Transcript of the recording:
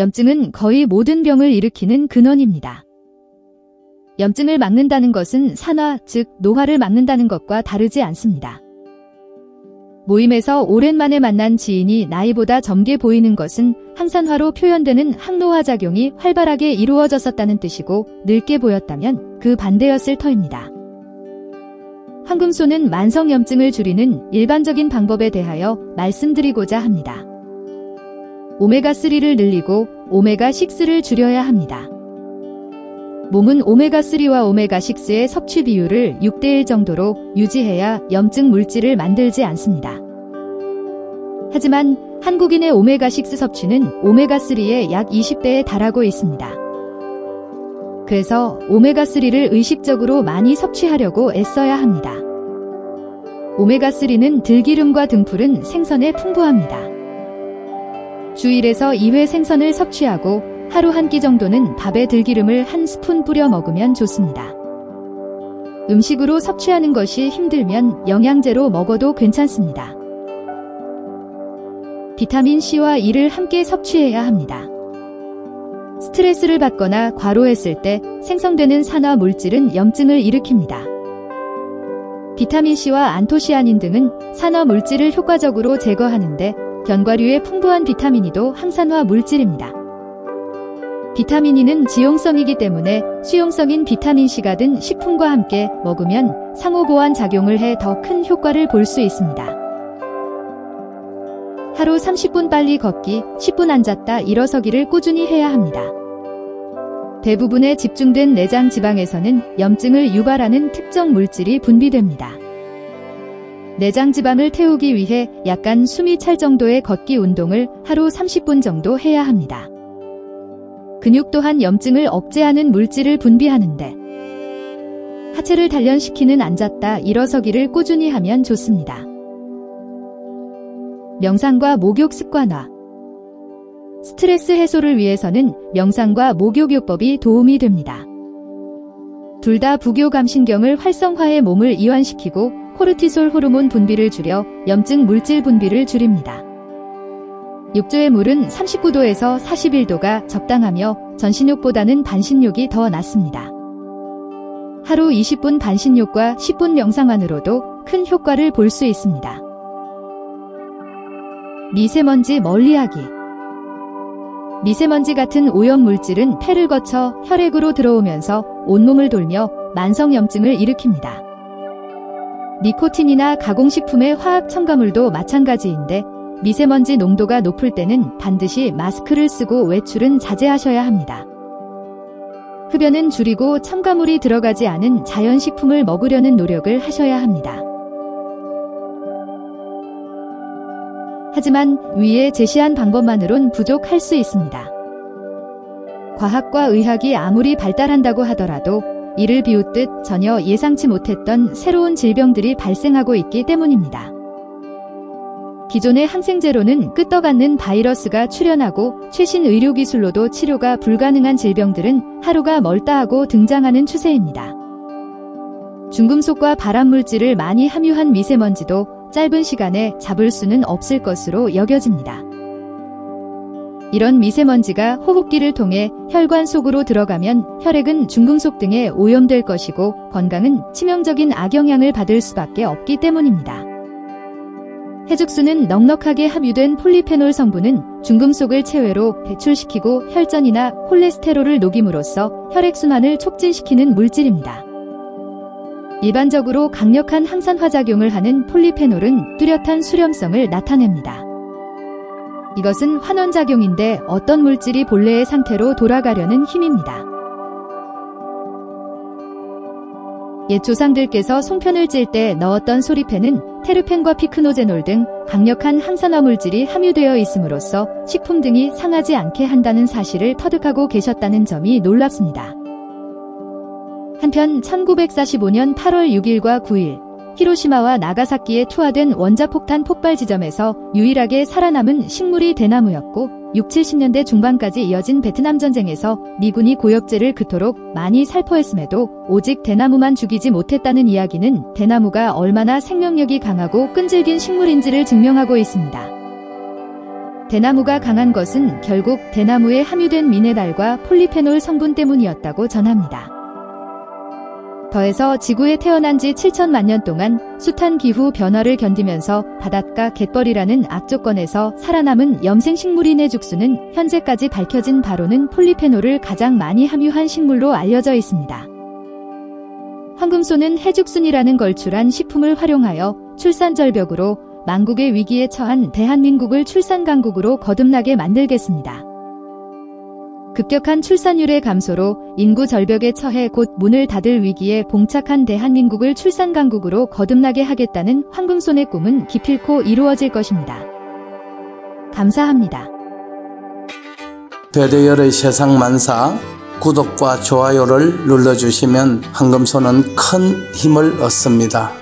염증은 거의 모든 병을 일으키는 근원입니다. 염증을 막는다는 것은 산화, 즉 노화를 막는다는 것과 다르지 않습니다. 모임에서 오랜만에 만난 지인이 나이보다 젊게 보이는 것은 항산화로 표현되는 항노화 작용이 활발하게 이루어졌었다는 뜻이고 늙게 보였다면 그 반대였을 터입니다. 황금소는 만성염증을 줄이는 일반적인 방법에 대하여 말씀드리고자 합니다. 오메가3를 늘리고 오메가6를 줄여야 합니다. 몸은 오메가3와 오메가6의 섭취 비율을 6대1 정도로 유지해야 염증 물질을 만들지 않습니다. 하지만 한국인의 오메가6 섭취는 오메가3의 약 20배에 달하고 있습니다. 그래서 오메가3를 의식적으로 많이 섭취하려고 애써야 합니다. 오메가3는 들기름과 등푸른 생선에 풍부합니다. 주 1에서 2회 생선을 섭취하고 하루 한 끼 정도는 밥에 들기름을 한 스푼 뿌려 먹으면 좋습니다. 음식으로 섭취하는 것이 힘들면 영양제로 먹어도 괜찮습니다. 비타민 C와 E를 함께 섭취해야 합니다. 스트레스를 받거나 과로했을 때 생성되는 산화 물질은 염증을 일으킵니다. 비타민 C와 안토시아닌 등은 산화 물질을 효과적으로 제거하는데 견과류의 풍부한 비타민이도 항산화 물질입니다. 비타민 E는 지용성이기 때문에 수용성인 비타민 C가 든 식품과 함께 먹으면 상호보완 작용을 해 더 큰 효과를 볼 수 있습니다. 하루 30분 빨리 걷기, 10분 앉았다 일어서기를 꾸준히 해야 합니다. 대부분의 집중된 내장 지방에서는 염증을 유발하는 특정 물질이 분비됩니다. 내장 지방을 태우기 위해 약간 숨이 찰 정도의 걷기 운동을 하루 30분 정도 해야 합니다. 근육 또한 염증을 억제하는 물질을 분비하는데 하체를 단련시키는 앉았다 일어서기를 꾸준히 하면 좋습니다. 명상과 목욕 습관화 스트레스 해소를 위해서는 명상과 목욕요법이 도움이 됩니다. 둘 다 부교감신경을 활성화해 몸을 이완시키고 코르티솔 호르몬 분비를 줄여 염증 물질 분비를 줄입니다. 육조의 물은 39도에서 41도가 적당하며 전신욕보다는 반신욕이 더 낫습니다. 하루 20분 반신욕과 10분 명상만으로도 큰 효과를 볼 수 있습니다. 미세먼지 멀리하기 미세먼지 같은 오염 물질은 폐를 거쳐 혈액으로 들어오면서 온몸을 돌며 만성염증을 일으킵니다. 니코틴이나 가공식품의 화학 첨가물도 마찬가지인데 미세먼지 농도가 높을 때는 반드시 마스크를 쓰고 외출은 자제하셔야 합니다. 흡연은 줄이고 첨가물이 들어가지 않은 자연식품을 먹으려는 노력을 하셔야 합니다. 하지만 위에 제시한 방법만으론 부족할 수 있습니다. 과학과 의학이 아무리 발달한다고 하더라도 이를 비웃듯 전혀 예상치 못했던 새로운 질병들이 발생하고 있기 때문입니다. 기존의 항생제로는 끄떡않는 바이러스가 출현하고 최신 의료기술로도 치료가 불가능한 질병들은 하루가 멀다 하고 등장하는 추세입니다. 중금속과 발암물질을 많이 함유한 미세먼지도 짧은 시간에 잡을 수는 없을 것으로 여겨집니다. 이런 미세먼지가 호흡기를 통해 혈관 속으로 들어가면 혈액은 중금속 등에 오염될 것이고 건강은 치명적인 악영향을 받을 수밖에 없기 때문입니다. 해죽수는 넉넉하게 함유된 폴리페놀 성분은 중금속을 체외로 배출시키고 혈전이나 콜레스테롤을 녹임으로써 혈액순환을 촉진시키는 물질입니다. 일반적으로 강력한 항산화 작용을 하는 폴리페놀은 뚜렷한 수렴성을 나타냅니다. 이것은 환원작용인데 어떤 물질이 본래의 상태로 돌아가려는 힘입니다. 옛 조상들께서 송편을 찔 때 넣었던 소리펜은 테르펜과 피크노제놀 등 강력한 항산화 물질이 함유되어 있음으로써 식품 등이 상하지 않게 한다는 사실을 터득하고 계셨다는 점이 놀랍습니다. 한편 1945년 8월 6일과 9일 히로시마와 나가사키에 투하된 원자폭탄 폭발 지점에서 유일하게 살아남은 식물이 대나무였고 6, 70년대 중반까지 이어진 베트남 전쟁에서 미군이 고엽제를 그토록 많이 살포했음에도 오직 대나무만 죽이지 못했다는 이야기는 대나무가 얼마나 생명력이 강하고 끈질긴 식물인지를 증명하고 있습니다. 대나무가 강한 것은 결국 대나무에 함유된 미네랄과 폴리페놀 성분 때문이었다고 전합니다. 더해서 지구에 태어난 지 7천만 년 동안 숱한 기후 변화를 견디면서 바닷가 갯벌이라는 악조건에서 살아남은 염생 식물인의 죽수는 현재까지 밝혀진 바로는 폴리페놀을 가장 많이 함유한 식물로 알려져 있습니다. 황금소는 해죽순이라는 걸출한 식품을 활용하여 출산 절벽으로 망국의 위기에 처한 대한민국을 출산 강국으로 거듭나게 만들겠습니다. 급격한 출산율의 감소로 인구 절벽에 처해 곧 문을 닫을 위기에 봉착한 대한민국을 출산 강국으로 거듭나게 하겠다는 황금손의 꿈은 기필코 이루어질 것입니다. 감사합니다. 배대열의 세상 만사 구독과 좋아요를 눌러주시면 황금손은 큰 힘을 얻습니다.